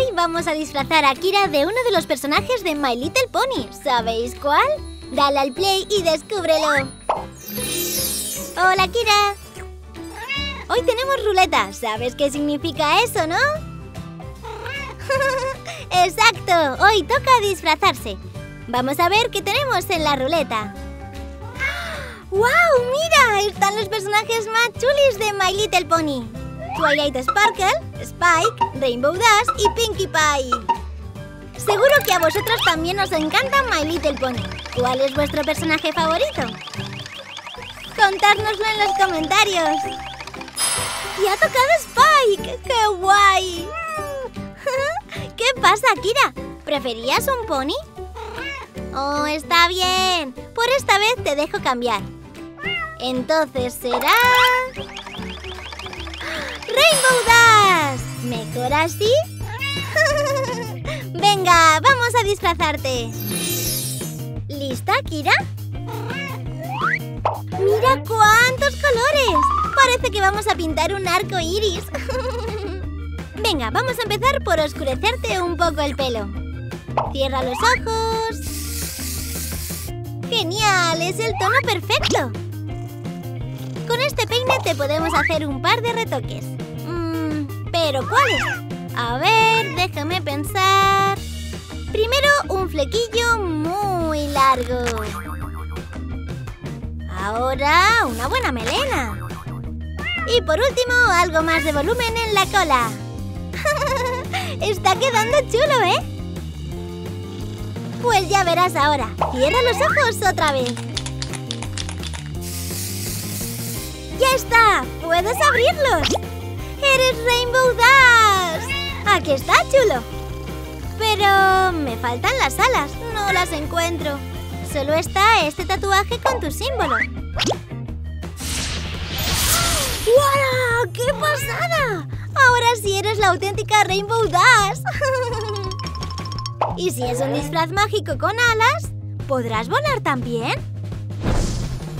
Hoy vamos a disfrazar a Kira de uno de los personajes de My Little Pony. ¿Sabéis cuál? Dale al play y descúbrelo. Hola, Kira. Hoy tenemos ruleta. ¿Sabes qué significa eso, no? Exacto. Hoy toca disfrazarse. Vamos a ver qué tenemos en la ruleta. ¡Wow! ¡Mira! Están los personajes más chulis de My Little Pony. Twilight Sparkle, Spike, Rainbow Dash y Pinkie Pie. Seguro que a vosotros también os encanta My Little Pony. ¿Cuál es vuestro personaje favorito? Contárnoslo en los comentarios. ¡Y ha tocado Spike! ¡Qué guay! ¿Qué pasa, Kira? ¿Preferías un pony? Oh, está bien. Por esta vez te dejo cambiar. Entonces será... ¡Rainbow Dash! ¿Mejor así? Venga, vamos a disfrazarte. ¿Lista, Kira? ¡Mira cuántos colores! Parece que vamos a pintar un arco iris. Venga, vamos a empezar por oscurecerte un poco el pelo. Cierra los ojos. ¡Genial! Es el tono perfecto. Con este peine te podemos hacer un par de retoques. ¿Pero cuáles? A ver, déjame pensar. Primero, un flequillo muy largo. Ahora, una buena melena. Y por último, algo más de volumen en la cola. Está quedando chulo, ¿eh? Pues ya verás ahora. Cierra los ojos otra vez. ¡Ya está! ¡Puedes abrirlos! ¡Eres Rainbow Dash! ¡Aquí está, chulo! Pero me faltan las alas. No las encuentro. Solo está este tatuaje con tu símbolo. ¡Wow! ¡Qué pasada! Ahora sí eres la auténtica Rainbow Dash. y si es un disfraz mágico con alas, ¿podrás volar también?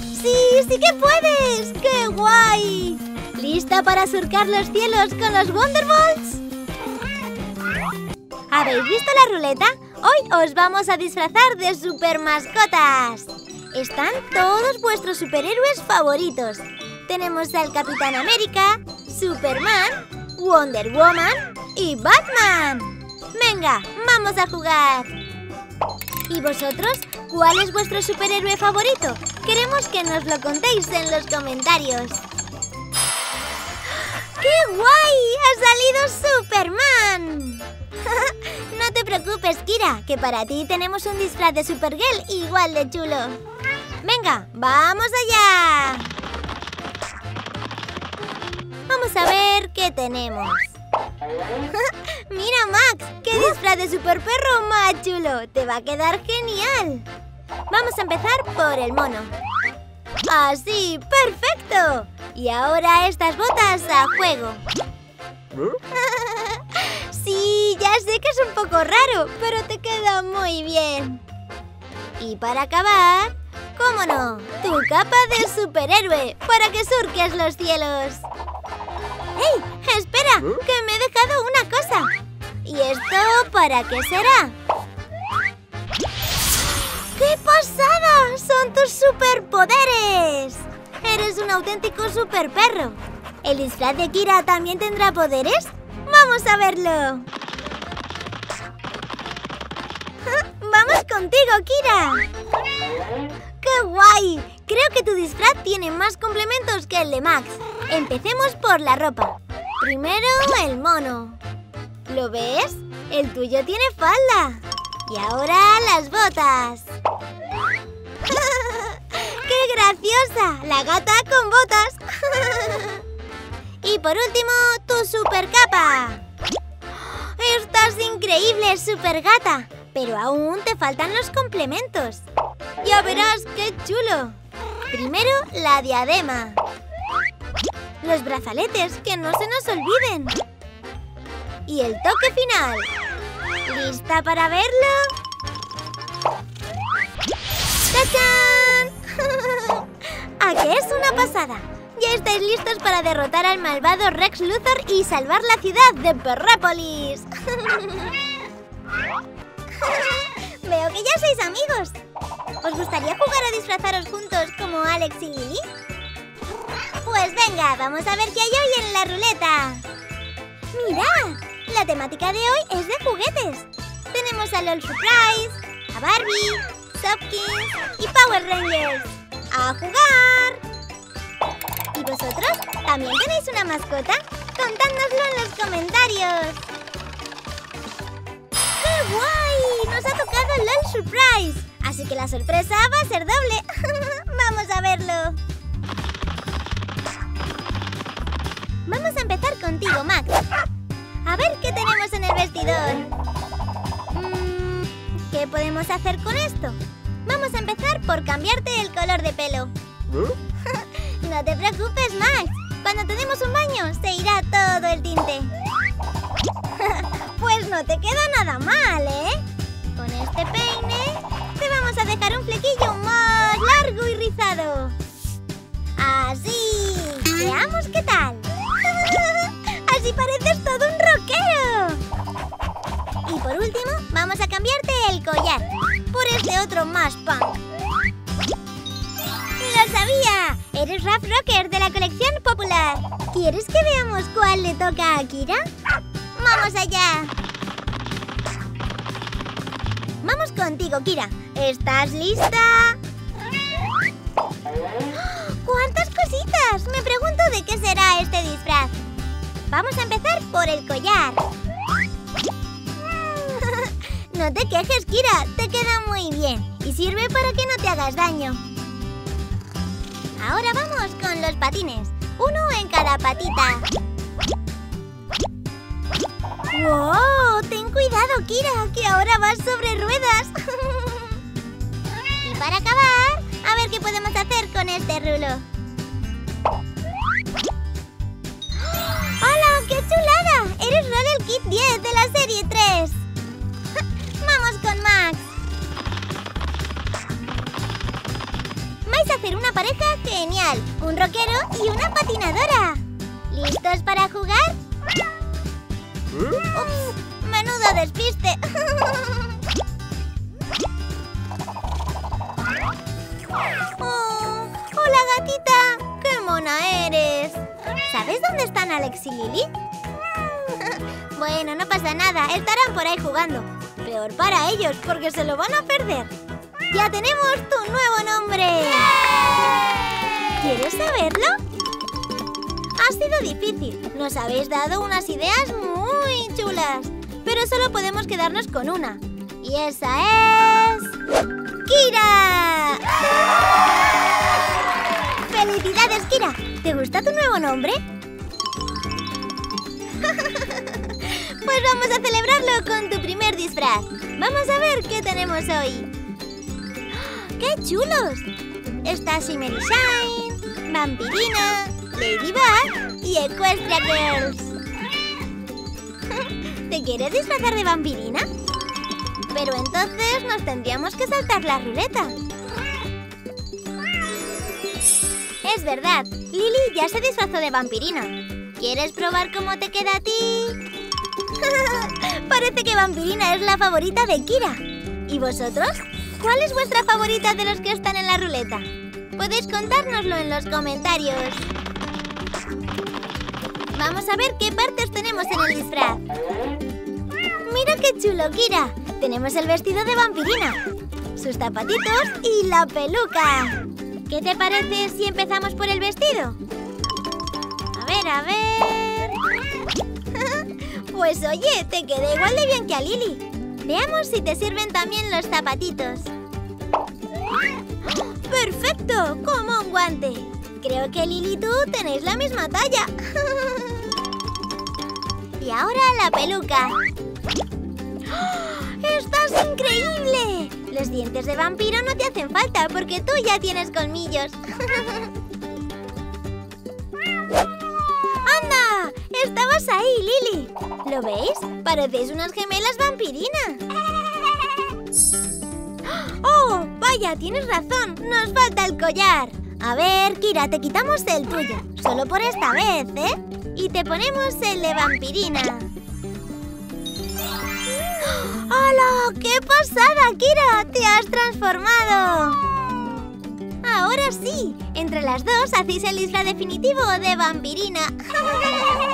¡Sí, sí que puedes! ¡Qué guay! ¿Lista para surcar los cielos con los Wonderbolts? ¿Habéis visto la ruleta? Hoy os vamos a disfrazar de super mascotas. Están todos vuestros superhéroes favoritos. Tenemos al Capitán América, Superman, Wonder Woman y Batman. Venga, vamos a jugar. ¿Y vosotros? ¿Cuál es vuestro superhéroe favorito? Queremos que nos lo contéis en los comentarios. ¡Qué guay! ¡Ha salido Superman! no te preocupes, Kira, que para ti tenemos un disfraz de Supergirl igual de chulo. Venga, ¡vamos allá! Vamos a ver qué tenemos. ¡Mira, Max! ¡Qué disfraz de super perro más chulo! ¡Te va a quedar genial! Vamos a empezar por el mono. ¡Así! ¡Perfecto! Y ahora estas botas a juego. sí, ya sé que es un poco raro, pero te queda muy bien. Y para acabar, ¿cómo no? Tu capa de superhéroe para que surques los cielos. ¡Ey! ¡Espera! ¡Que me he dejado una cosa! ¿Y esto para qué será? ¡Qué pasada! ¡Son tus superpoderes! ¡Eres un auténtico super perro! ¿El disfraz de Kira también tendrá poderes? ¡Vamos a verlo! ¡Vamos contigo, Kira! ¡Qué guay! Creo que tu disfraz tiene más complementos que el de Max. Empecemos por la ropa. Primero el mono. ¿Lo ves? El tuyo tiene falda. Y ahora las botas. ¡Qué graciosa! La gata con botas. y por último, tu super capa. ¡Estás increíble, super gata! Pero aún te faltan los complementos. Ya verás qué chulo. Primero, la diadema. Los brazaletes, que no se nos olviden. Y el toque final. ¿Lista para verlo? ¡Tachán! ¿A qué es una pasada? Ya estáis listos para derrotar al malvado Rex Luthor y salvar la ciudad de Perrópolis. Veo que ya sois amigos. ¿Os gustaría jugar a disfrazaros juntos como Alex y Lily? Pues venga, vamos a ver qué hay hoy en la ruleta. ¡Mirad! La temática de hoy es de juguetes. Tenemos a LOL Surprise, a Barbie, Sopkins y Power Rangers. ¡A jugar! ¿Y vosotros? ¿También tenéis una mascota? Contádnoslo en los comentarios. ¡Qué guay! Nos ha tocado LOL Surprise. Así que la sorpresa va a ser doble. Vamos a verlo. Vamos a empezar contigo, Max. A ver qué tenemos en el vestidor. Mm, ¿Qué podemos hacer con esto? Vamos a empezar por cambiarte el color de pelo. no te preocupes, Max. Cuando tenemos un baño, se irá todo el tinte. pues no te queda vamos a cambiarte el collar por este otro más punk. ¡Lo sabía! Eres Rap Rocker de la colección popular. ¿Quieres que veamos cuál le toca a Kira? ¡Vamos allá! Vamos contigo, Kira. ¿Estás lista? ¡Cuántas cositas! Me pregunto de qué será este disfraz. Vamos a empezar por el collar. No te quejes, Kira. Te queda muy bien. Y sirve para que no te hagas daño. Ahora vamos con los patines. Uno en cada patita. ¡Wow! Ten cuidado, Kira, que ahora vas sobre ruedas. y para acabar, a ver qué podemos hacer con este rulo. ¡Hola! ¡Qué chulada! Eres Roller Kit 10 de la serie 3. Hacer una pareja genial. Un rockero y una patinadora. ¿Listos para jugar? Ups, menudo despiste. Oh, hola gatita, qué mona eres. ¿Sabes dónde están Alex y Lily? bueno, no pasa nada, estarán por ahí jugando. Peor para ellos, porque se lo van a perder. ¡Ya tenemos tu nuevo nombre! ¿Quieres saberlo? Ha sido difícil. Nos habéis dado unas ideas muy chulas. Pero solo podemos quedarnos con una. Y esa es... ¡Kira! ¡Felicidades, Kira! ¿Te gusta tu nuevo nombre? pues vamos a celebrarlo con tu primer disfraz. Vamos a ver qué tenemos hoy. ¡Qué chulos! Está Shimmery Shine, Vampirina, Ladybug y Equestria Girls. ¿Te quieres disfrazar de vampirina? Pero entonces nos tendríamos que saltar la ruleta. Es verdad, Lily ya se disfrazó de vampirina. ¿Quieres probar cómo te queda a ti? Parece que vampirina es la favorita de Kira. ¿Y vosotros? ¿Cuál es vuestra favorita de los que están en la ruleta? Podéis contárnoslo en los comentarios. Vamos a ver qué partes tenemos en el disfraz. ¡Mira qué chulo, Kira! Tenemos el vestido de vampirina, sus zapatitos y la peluca. ¿Qué te parece si empezamos por el vestido? A ver, a ver... pues oye, te queda igual de bien que a Lily. Veamos si te sirven también los zapatitos. ¡Perfecto! ¡Como un guante! Creo que Lily y tú tenéis la misma talla. y ahora la peluca. ¡Estás increíble! Los dientes de vampiro no te hacen falta porque tú ya tienes colmillos. ¡Anda! Estabas ahí, Lily. ¿Lo veis? Parecéis unas gemelas vampirinas. ¡Oh! Vaya, tienes razón. Nos falta el collar. A ver, Kira, te quitamos el tuyo. Solo por esta vez, ¿eh? Y te ponemos el de vampirina. ¡Hala! ¡Qué pasada, Kira! ¡Te has transformado! Ahora sí, entre las dos hacéis el isla definitivo de vampirina.